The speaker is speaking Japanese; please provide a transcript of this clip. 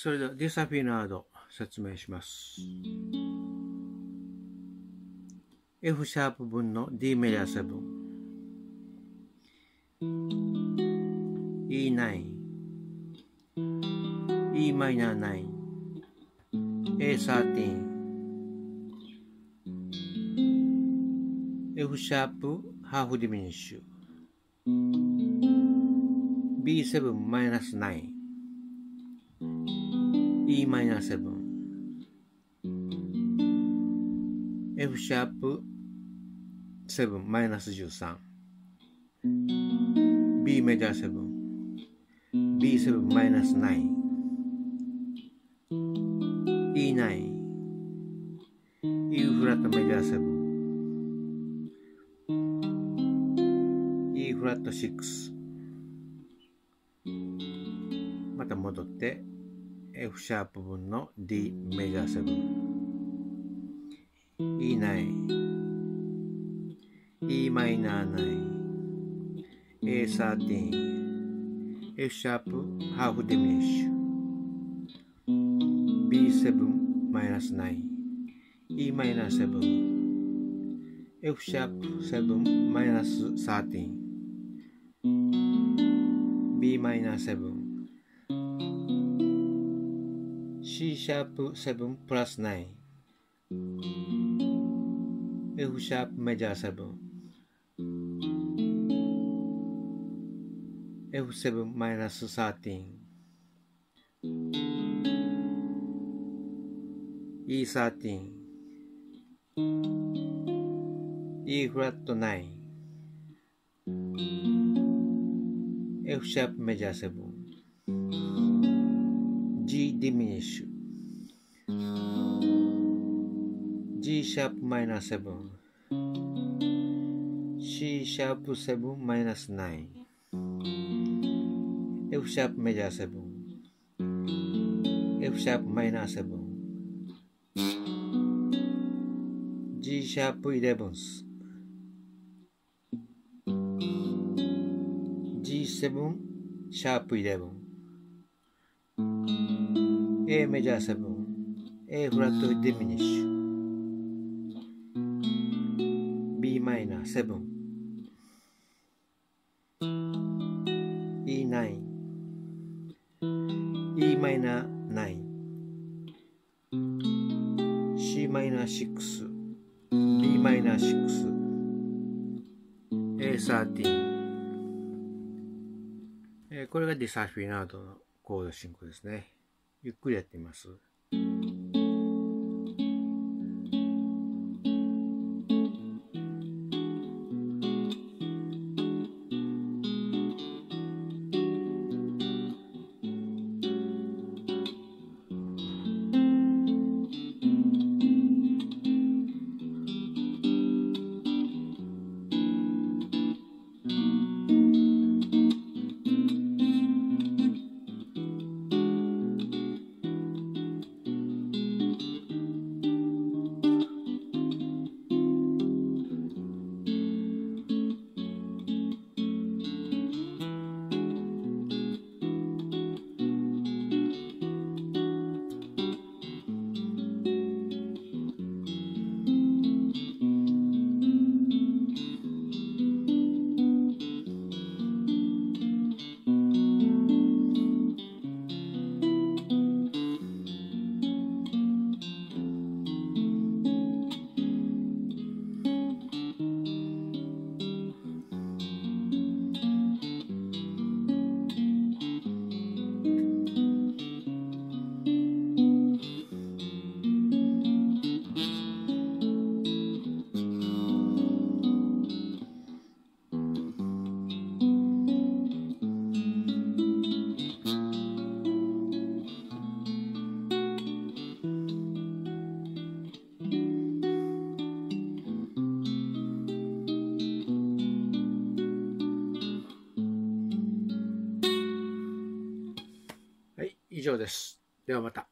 それではディサフィナード説明します。F シャープ分の D メジャー7 E9 E マイナー9 A13 F シャープハーフディミニッシュ。B7 マイナス9 E マイナー7 F シャープ7マイナス13 B メジャー7 B7 マイナス9 E9 E フラットメジャー7 E フラット6また戻って。F シャープ分の D メジャー7 E9 E マイナー9 A13 F シャープハーフディミニッシュ。B7 マイナス9 E マイナー7 F シャープ7マイナス13 B マイナー7 C シャープ7プラス9 F シャープメジャー7 F7 マイナス13 E13 E フラット9 F シャープメジャー7 G デ Sharp minus 7 C sharp 7 minus 9 F sharp major 7 F sharp minor 7 G sharp 11 G7 sharp 11 A major 7 A flat diminished ットディミニッシュ B マイナー7 E9 E マイナー9 C マイナー6 B マイナー6 A13 えー、これがディサフィナードのコード進行ですね。ゆっくりやってみます。上です。ではまた。